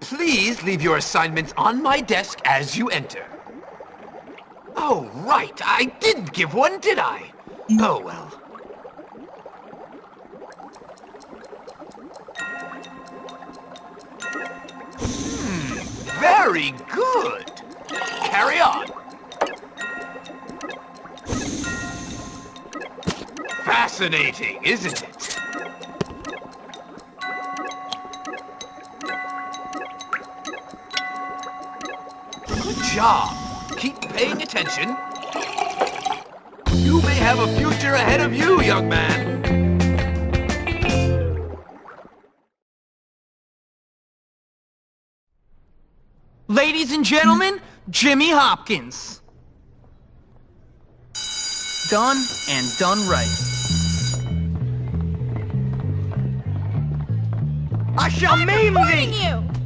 Please leave your assignments on my desk as you enter. Oh, right. I didn't give one, did I? Oh, well. Hmm, very good. Carry on. Fascinating, isn't it? Job. Keep paying attention. You may have a future ahead of you, young man. Ladies and gentlemen, Jimmy Hopkins. Done and done right. I shall maim Warning thee! you!